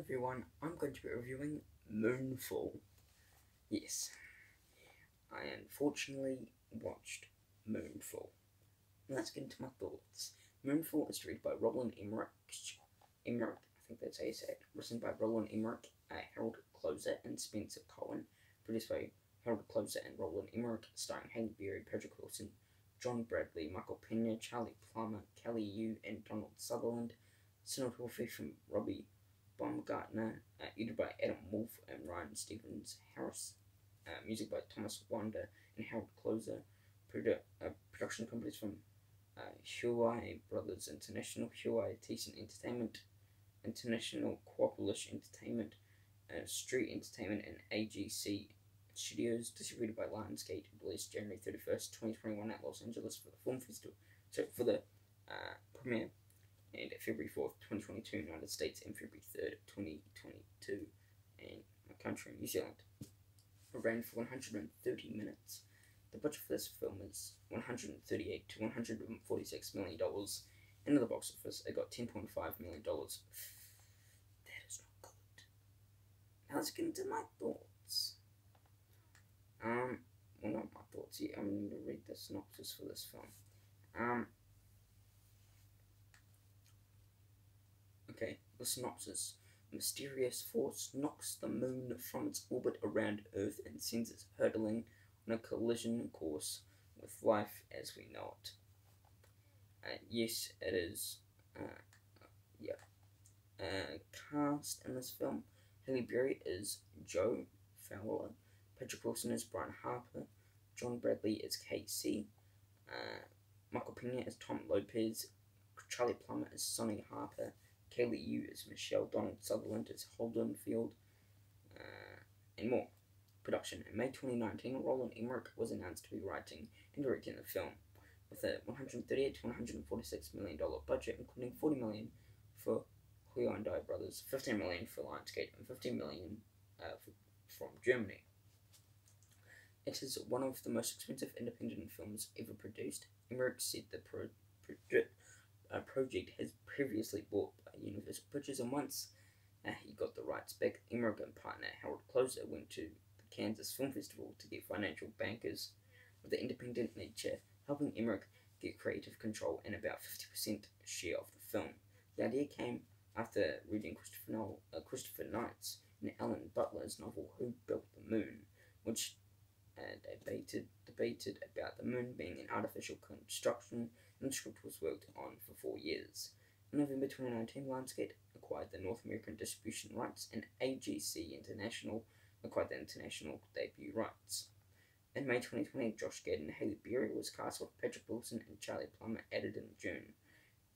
everyone, I'm going to be reviewing Moonfall. Yes, I unfortunately watched Moonfall. Let's get into my thoughts. Moonfall is directed by Roland Emmerich. Emmerich, I think that's how you say it. Written by Roland Emmerich, uh, Harald Kloser, and Spencer Cohen. Produced by Harald Kloser and Roland Emmerich, starring Halle Berry, Patrick Wilson, John Bradley, Michael Pena, Charlie Plummer, Kelly Yu, and Donald Sutherland. Cinematography from Robbie Baumgartner, uh, edited by Adam Wolfe and Ryan Stevens Harris. Uh, music by Thomas Wander and Harald Kloser. Produ- uh, production companies from uh, Brothers International, Huayi Tencent Entertainment, International Cooperish Entertainment, uh, Street Entertainment, and AGC Studios, distributed by Lionsgate, released January 31st, 2021 at Los Angeles for the film festival. So for the uh, premiere, and February 4th, 2022, United States, and February 3rd, 2022, in my country, New Zealand. It ran for 130 minutes. The budget for this film is 138 to 146 million dollars. Into the box office, it got 10.5 million dollars. That is not good. Now let's get into my thoughts. Um, well, not my thoughts yet. I'm going to read the synopsis for this film. Um, okay, the synopsis. Mysterious force knocks the moon from its orbit around Earth and sends it hurtling on a collision course with life as we know it. Uh, yes, it is. Uh, yeah. Uh, cast in this film Halle Berry is Jo Fowler. Patrick Wilson is Brian Harper. John Bradley is KC. Uh, Michael Pena is Tom Lopez. Charlie Plummer is Sonny Harper. Kaylee Yu is Michelle. Donald Sutherland is Holden Field. Uh, and more. Production. In May 2019, Roland Emmerich was announced to be writing and directing the film, with a 138 to 146 million dollar budget, including 40 million for Hyundai Brothers, 15 million for Lionsgate, and 15 million uh, for, from Germany. It is one of the most expensive independent films ever produced. Emmerich said the pro, pro, uh, project has previously bought Universal Pictures, and once uh, he got the rights back, and partner Harald Kloser went to the Cannes Film Festival to get financial bankers of the independent nature, helping Emmerich get creative control and about 50% share of the film. The idea came after reading Christopher, Noel, uh, Christopher Knight's and Alan Butler's novel Who Built the Moon, which uh, debated debated about the moon being an artificial construction, and the script was worked on for four years. November 2019, Lionsgate acquired the North American distribution rights, and AGC International acquired the international debut rights. In May 2020, Josh Gad and Halle Berry was cast with Patrick Wilson and Charlie Plummer added in June.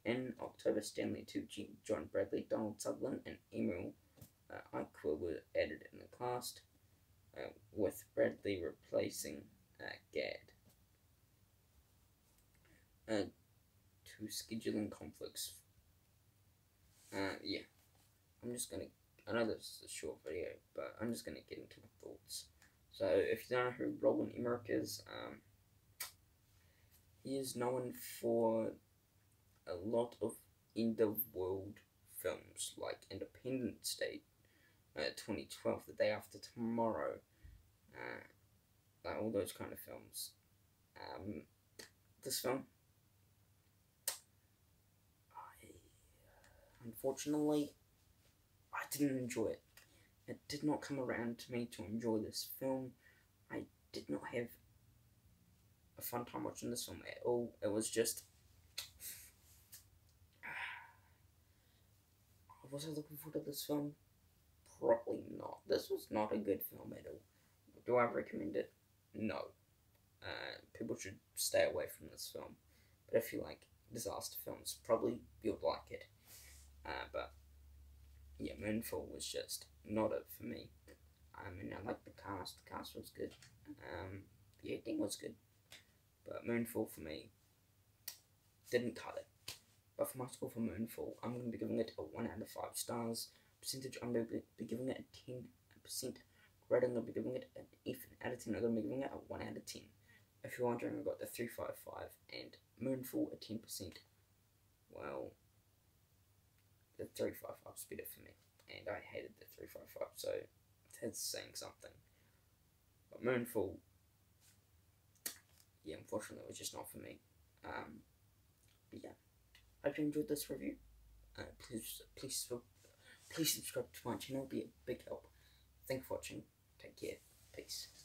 In October, Stanley Tucci, John Bradley, Donald Sutherland, and Emil uh, were added in the cast, uh, with Bradley replacing uh, Gad. Uh, to scheduling conflicts. Uh, yeah. I'm just gonna. I know this is a short video, but I'm just gonna get into my thoughts. So, if you don't know who Roland Emmerich is, um, he is known for a lot of of world films like Independence Day, uh, 2012, The Day After Tomorrow, uh, like all those kind of films. Um, this film, unfortunately I didn't enjoy it. It did not come around to me to enjoy this film. I did not have a fun time watching this film at all. It was just. I Was I looking forward to this film? Probably not. This was not a good film at all. Do I recommend it? No. Uh, people should stay away from this film. But if you like disaster films, probably you'll like it. Uh, but yeah, Moonfall was just not it for me. I mean, I like the cast. The cast was good. Um, the acting was good, but Moonfall for me didn't cut it. But for my score for Moonfall, I'm going to be giving it a one out of five stars. Percentage, I'm going to be giving it a ten percent. Rating, I'm going to be giving it an F out of ten. I'm going to be giving it a one out of ten. If you're wondering, I got the three five five and Moonfall a ten percent. Well, the three five five is better for me. and I hated the 355, so that's saying something. But Moonfall, yeah, unfortunately, it was just not for me. Um, but yeah, hope you enjoyed this review. Uh, please, please, please subscribe to my channel. It'll be a big help. Thank you for watching. Take care. Peace.